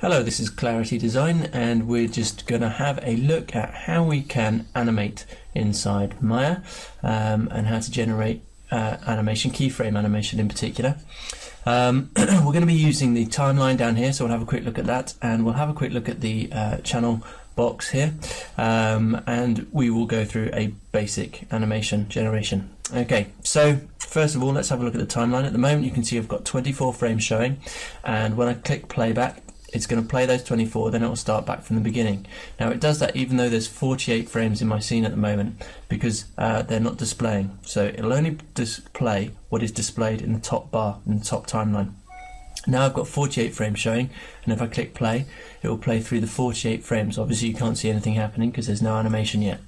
Hello, this is Clarity Design and we're just going to have a look at how we can animate inside Maya um, and how to generate uh, animation, keyframe animation in particular. Um, we're going to be using the timeline down here, so we'll have a quick look at that and we'll have a quick look at the uh, channel box here um, and we will go through a basic animation generation. Okay, so first of all let's have a look at the timeline. At the moment you can see I've got 24 frames showing and when I click playback it's going to play those 24 then it will start back from the beginning. Now it does that even though there's 48 frames in my scene at the moment because uh, they're not displaying. So it'll only display what is displayed in the top bar in the top timeline. Now I've got 48 frames showing and if I click play it will play through the 48 frames. Obviously you can't see anything happening because there's no animation yet.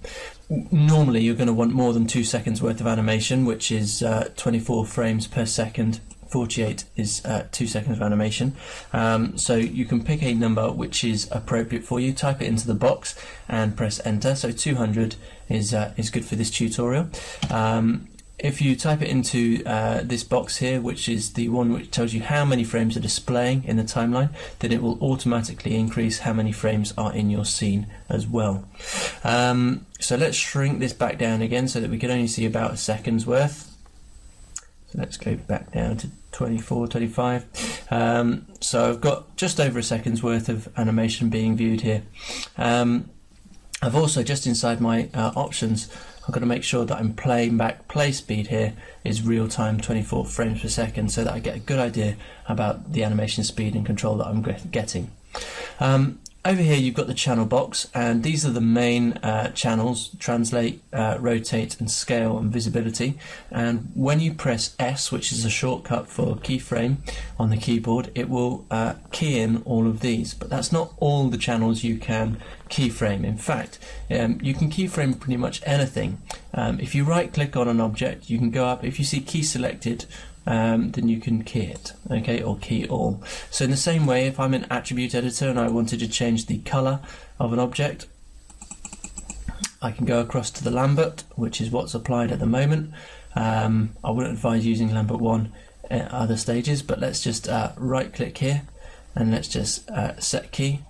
Normally you're going to want more than two seconds worth of animation which is uh, 24 frames per second 48 is uh, two seconds of animation. Um, so you can pick a number which is appropriate for you, type it into the box and press enter. So 200 is, uh, is good for this tutorial. Um, if you type it into uh, this box here, which is the one which tells you how many frames are displaying in the timeline, then it will automatically increase how many frames are in your scene as well. Um, so let's shrink this back down again so that we can only see about a second's worth. Let's go back down to 24, 25. Um, so I've got just over a second's worth of animation being viewed here. Um, I've also just inside my uh, options I've got to make sure that I'm playing back play speed here is real time 24 frames per second so that I get a good idea about the animation speed and control that I'm getting. Um, over here you've got the channel box and these are the main uh, channels translate uh, rotate and scale and visibility. And when you press S which is a shortcut for keyframe on the keyboard it will uh, key in all of these. But that's not all the channels you can keyframe. In fact um, you can keyframe pretty much anything um, if you right click on an object you can go up if you see key selected um, then you can key it, okay, or key all. So in the same way, if I'm an attribute editor and I wanted to change the color of an object, I can go across to the Lambert, which is what's applied at the moment. Um, I wouldn't advise using Lambert 1 at other stages, but let's just uh, right click here and let's just uh, set key.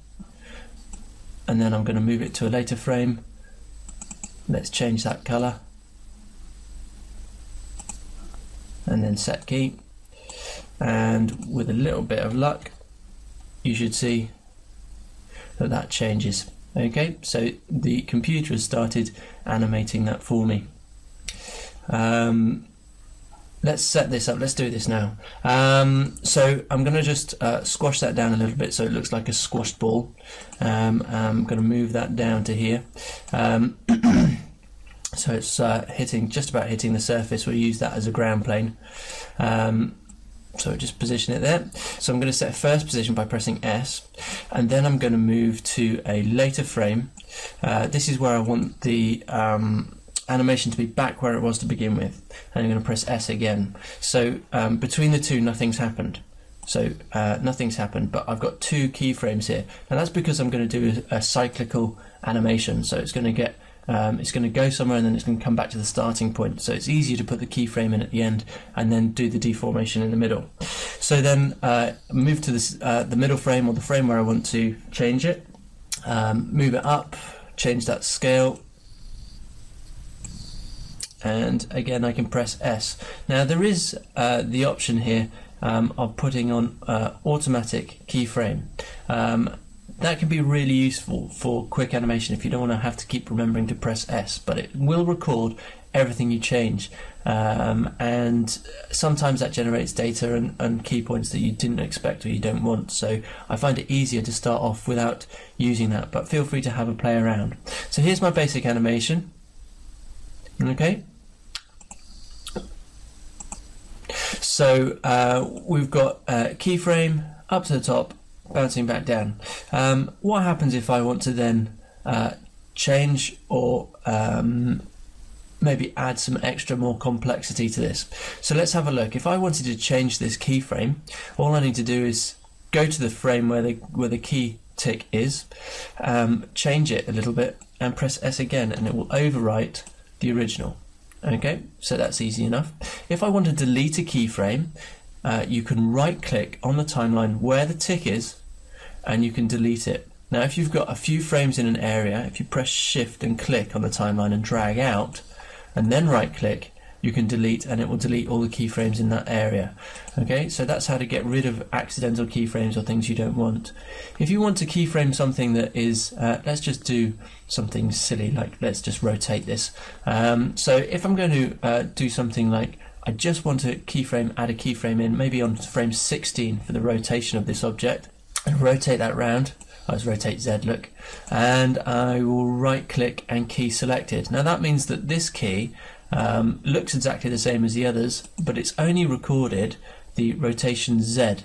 And then I'm going to move it to a later frame. Let's change that color and then set key. And with a little bit of luck you should see that that changes. Okay so the computer has started animating that for me. Um, let's set this up. Let's do this now. Um, so I'm gonna just uh, squash that down a little bit so it looks like a squashed ball. Um, I'm gonna move that down to here. Um, so it's uh, hitting just about hitting the surface. We'll use that as a ground plane. Um, so just position it there. So I'm going to set first position by pressing S and then I'm going to move to a later frame. Uh, this is where I want the um, animation to be back where it was to begin with and I'm going to press S again so um, between the two nothing's happened so uh, nothing's happened but I've got two keyframes here and that's because I'm going to do a, a cyclical animation so it's going to get um, it's going to go somewhere and then it's going to come back to the starting point. So it's easier to put the keyframe in at the end and then do the deformation in the middle. So then uh, move to this, uh, the middle frame or the frame where I want to change it. Um, move it up, change that scale, and again I can press S. Now there is uh, the option here um, of putting on uh, automatic keyframe. Um, that can be really useful for quick animation if you don't want to have to keep remembering to press S, but it will record everything you change. Um, and sometimes that generates data and, and, key points that you didn't expect or you don't want. So I find it easier to start off without using that, but feel free to have a play around. So here's my basic animation. Okay. So uh, we've got a keyframe up to the top bouncing back down. Um, what happens if I want to then uh, change or um, maybe add some extra more complexity to this? So let's have a look. If I wanted to change this keyframe, all I need to do is go to the frame where the where the key tick is, um, change it a little bit, and press S again, and it will overwrite the original. Okay, so that's easy enough. If I want to delete a keyframe, uh, you can right click on the timeline where the tick is and you can delete it. Now, if you've got a few frames in an area, if you press shift and click on the timeline and drag out, and then right click, you can delete and it will delete all the keyframes in that area. Okay, so that's how to get rid of accidental keyframes or things you don't want. If you want to keyframe something that is, uh, let's just do something silly, like let's just rotate this. Um, so if I'm going to uh, do something like I just want to keyframe, add a keyframe in, maybe on frame 16 for the rotation of this object, and rotate that round. Let's rotate Z, look, and I will right click and key selected. Now that means that this key um, looks exactly the same as the others, but it's only recorded the rotation Z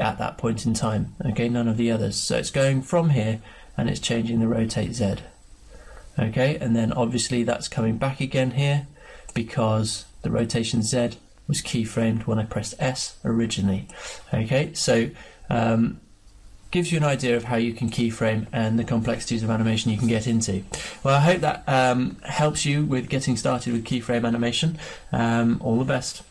at that point in time. Okay, none of the others. So it's going from here and it's changing the rotate Z. Okay, and then obviously that's coming back again here because the rotation Z was keyframed when I pressed S originally. Okay, so um, gives you an idea of how you can keyframe and the complexities of animation you can get into. Well, I hope that um, helps you with getting started with keyframe animation. Um, all the best.